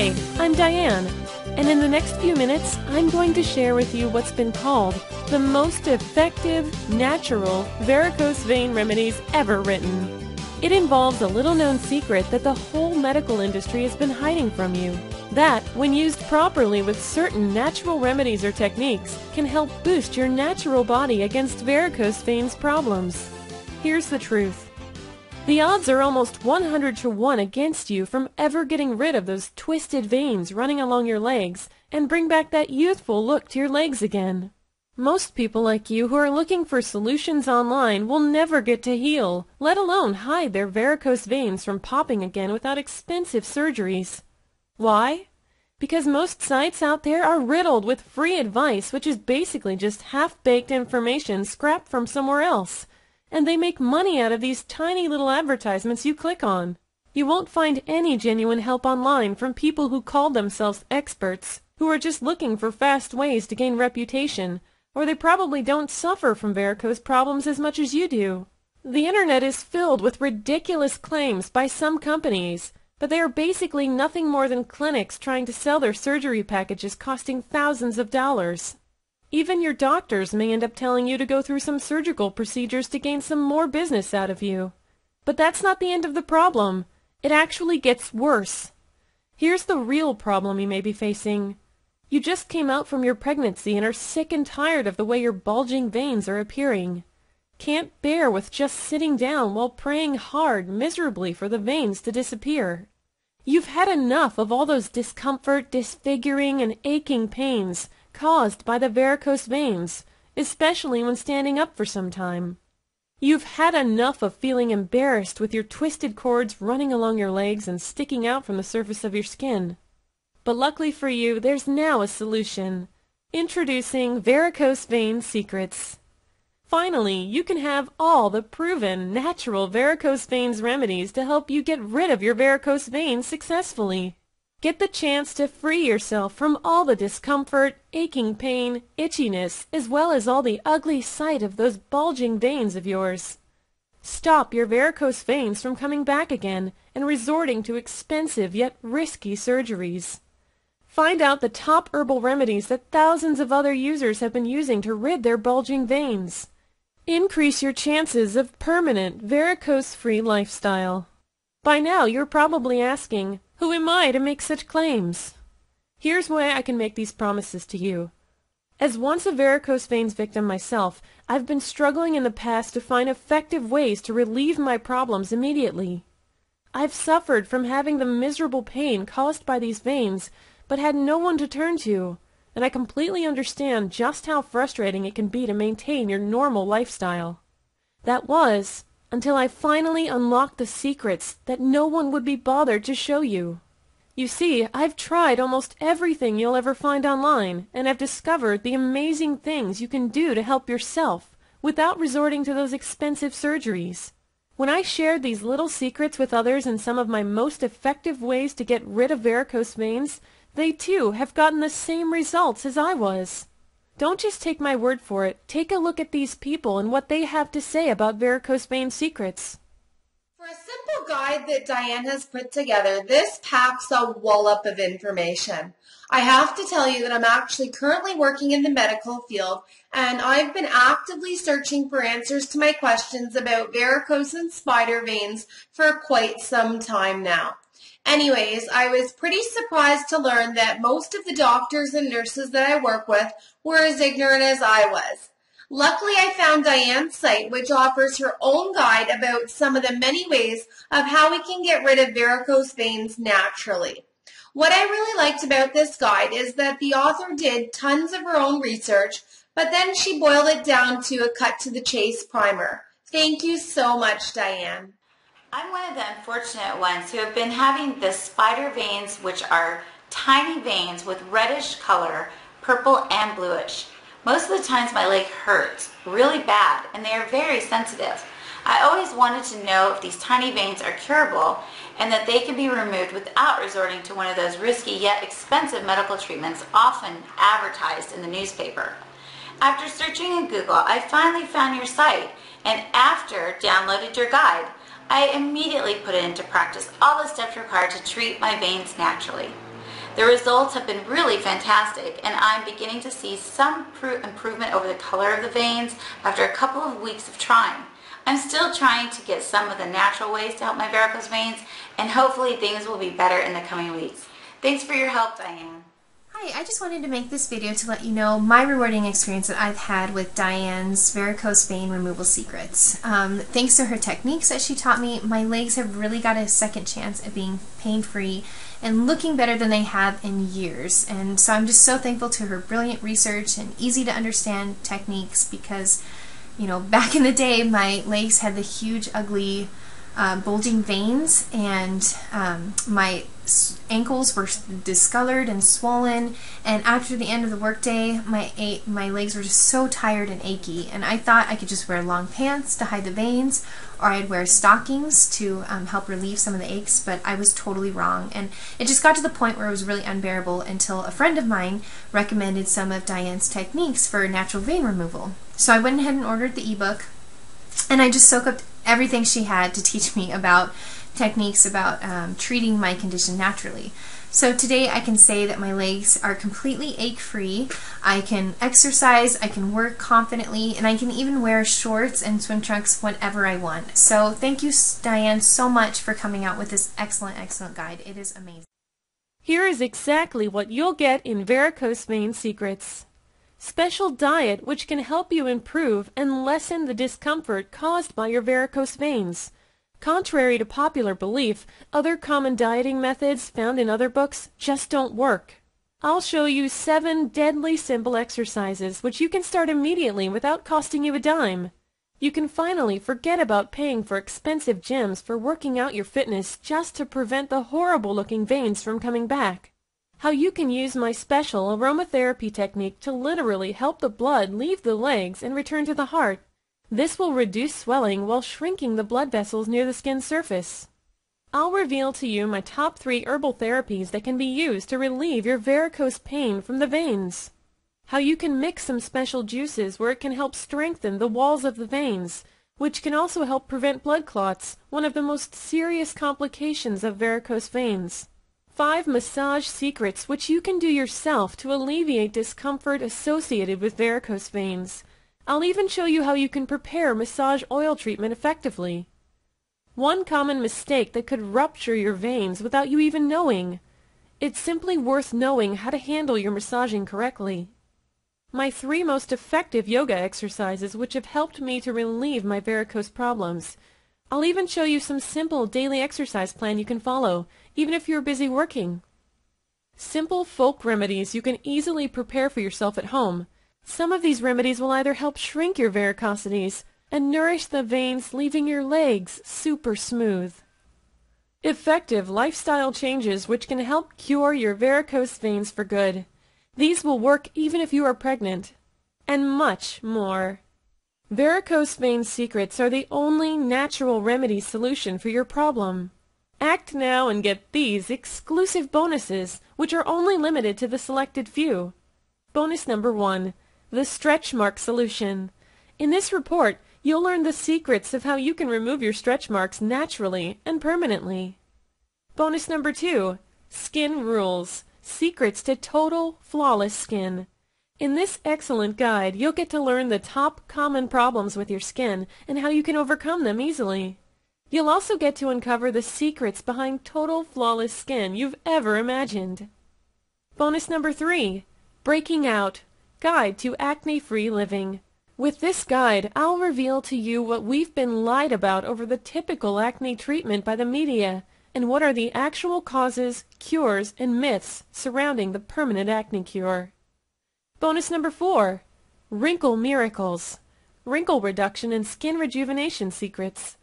Hi, I'm Diane, and in the next few minutes, I'm going to share with you what's been called the most effective, natural varicose vein remedies ever written. It involves a little known secret that the whole medical industry has been hiding from you. That, when used properly with certain natural remedies or techniques, can help boost your natural body against varicose veins problems. Here's the truth. The odds are almost 100 to 1 against you from ever getting rid of those twisted veins running along your legs and bring back that youthful look to your legs again. Most people like you who are looking for solutions online will never get to heal, let alone hide their varicose veins from popping again without expensive surgeries. Why? Because most sites out there are riddled with free advice which is basically just half-baked information scrapped from somewhere else and they make money out of these tiny little advertisements you click on. You won't find any genuine help online from people who call themselves experts, who are just looking for fast ways to gain reputation, or they probably don't suffer from varicose problems as much as you do. The internet is filled with ridiculous claims by some companies, but they are basically nothing more than clinics trying to sell their surgery packages costing thousands of dollars. Even your doctors may end up telling you to go through some surgical procedures to gain some more business out of you. But that's not the end of the problem. It actually gets worse. Here's the real problem you may be facing. You just came out from your pregnancy and are sick and tired of the way your bulging veins are appearing. Can't bear with just sitting down while praying hard miserably for the veins to disappear. You've had enough of all those discomfort, disfiguring, and aching pains caused by the varicose veins, especially when standing up for some time. You've had enough of feeling embarrassed with your twisted cords running along your legs and sticking out from the surface of your skin. But luckily for you, there's now a solution. Introducing Varicose Vein Secrets. Finally, you can have all the proven, natural varicose veins remedies to help you get rid of your varicose veins successfully. Get the chance to free yourself from all the discomfort, aching pain, itchiness, as well as all the ugly sight of those bulging veins of yours. Stop your varicose veins from coming back again and resorting to expensive yet risky surgeries. Find out the top herbal remedies that thousands of other users have been using to rid their bulging veins. Increase your chances of permanent varicose-free lifestyle. By now you're probably asking, who am I to make such claims? Here's why I can make these promises to you. As once a varicose veins victim myself, I've been struggling in the past to find effective ways to relieve my problems immediately. I've suffered from having the miserable pain caused by these veins, but had no one to turn to, and I completely understand just how frustrating it can be to maintain your normal lifestyle. That was, until I finally unlocked the secrets that no one would be bothered to show you. You see, I've tried almost everything you'll ever find online, and I've discovered the amazing things you can do to help yourself without resorting to those expensive surgeries. When I shared these little secrets with others and some of my most effective ways to get rid of varicose veins, they too have gotten the same results as I was. Don't just take my word for it. Take a look at these people and what they have to say about varicose vein secrets. For a simple guide that Diane has put together, this packs a wallop of information. I have to tell you that I'm actually currently working in the medical field and I've been actively searching for answers to my questions about varicose and spider veins for quite some time now. Anyways, I was pretty surprised to learn that most of the doctors and nurses that I work with were as ignorant as I was. Luckily, I found Diane's site, which offers her own guide about some of the many ways of how we can get rid of varicose veins naturally. What I really liked about this guide is that the author did tons of her own research, but then she boiled it down to a cut to the chase primer. Thank you so much, Diane. I'm one of the unfortunate ones who have been having the spider veins, which are tiny veins with reddish color, purple and bluish. Most of the times my leg hurts really bad and they are very sensitive. I always wanted to know if these tiny veins are curable and that they can be removed without resorting to one of those risky yet expensive medical treatments often advertised in the newspaper. After searching in Google, I finally found your site and after downloaded your guide, I immediately put it into practice all the steps required to treat my veins naturally. The results have been really fantastic and I'm beginning to see some improvement over the color of the veins after a couple of weeks of trying. I'm still trying to get some of the natural ways to help my varicose veins and hopefully things will be better in the coming weeks. Thanks for your help, Diane. Hi, I just wanted to make this video to let you know my rewarding experience that I've had with Diane's varicose vein removal secrets. Um, thanks to her techniques that she taught me, my legs have really got a second chance at being pain-free and looking better than they have in years. And so I'm just so thankful to her brilliant research and easy to understand techniques because, you know, back in the day my legs had the huge, ugly, uh, bulging veins and um, my ankles were discolored and swollen and after the end of the workday my my legs were just so tired and achy and I thought I could just wear long pants to hide the veins or I'd wear stockings to um, help relieve some of the aches but I was totally wrong and it just got to the point where it was really unbearable until a friend of mine recommended some of Diane's techniques for natural vein removal. So I went ahead and ordered the ebook and I just soaked up everything she had to teach me about techniques about um, treating my condition naturally. So today I can say that my legs are completely ache-free. I can exercise, I can work confidently, and I can even wear shorts and swim trunks whenever I want. So thank you, Diane, so much for coming out with this excellent, excellent guide. It is amazing. Here is exactly what you'll get in Varicose Vein Secrets. Special diet which can help you improve and lessen the discomfort caused by your varicose veins. Contrary to popular belief, other common dieting methods found in other books just don't work. I'll show you seven deadly simple exercises which you can start immediately without costing you a dime. You can finally forget about paying for expensive gyms for working out your fitness just to prevent the horrible looking veins from coming back. How you can use my special aromatherapy technique to literally help the blood leave the legs and return to the heart. This will reduce swelling while shrinking the blood vessels near the skin surface. I'll reveal to you my top three herbal therapies that can be used to relieve your varicose pain from the veins. How you can mix some special juices where it can help strengthen the walls of the veins, which can also help prevent blood clots, one of the most serious complications of varicose veins. Five massage secrets which you can do yourself to alleviate discomfort associated with varicose veins. I'll even show you how you can prepare massage oil treatment effectively. One common mistake that could rupture your veins without you even knowing. It's simply worth knowing how to handle your massaging correctly. My three most effective yoga exercises which have helped me to relieve my varicose problems. I'll even show you some simple daily exercise plan you can follow, even if you're busy working. Simple folk remedies you can easily prepare for yourself at home. Some of these remedies will either help shrink your varicosities and nourish the veins, leaving your legs super smooth. Effective lifestyle changes which can help cure your varicose veins for good. These will work even if you are pregnant. And much more. Varicose vein secrets are the only natural remedy solution for your problem. Act now and get these exclusive bonuses, which are only limited to the selected few. Bonus number one, the stretch mark solution. In this report, you'll learn the secrets of how you can remove your stretch marks naturally and permanently. Bonus number two, skin rules, secrets to total flawless skin. In this excellent guide, you'll get to learn the top common problems with your skin and how you can overcome them easily. You'll also get to uncover the secrets behind total flawless skin you've ever imagined. Bonus number three, breaking out, Guide to Acne-Free Living. With this guide, I'll reveal to you what we've been lied about over the typical acne treatment by the media, and what are the actual causes, cures, and myths surrounding the permanent acne cure. Bonus number four, Wrinkle Miracles, wrinkle reduction and skin rejuvenation secrets.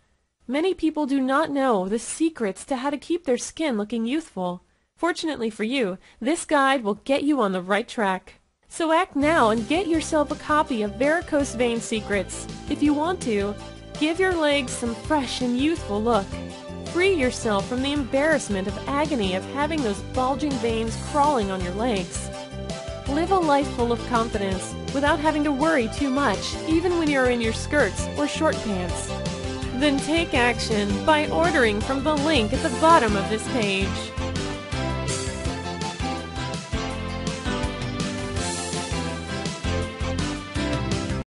Many people do not know the secrets to how to keep their skin looking youthful. Fortunately for you, this guide will get you on the right track. So act now and get yourself a copy of Varicose Vein Secrets. If you want to, give your legs some fresh and youthful look. Free yourself from the embarrassment of agony of having those bulging veins crawling on your legs. Live a life full of confidence without having to worry too much, even when you're in your skirts or short pants. Then take action by ordering from the link at the bottom of this page.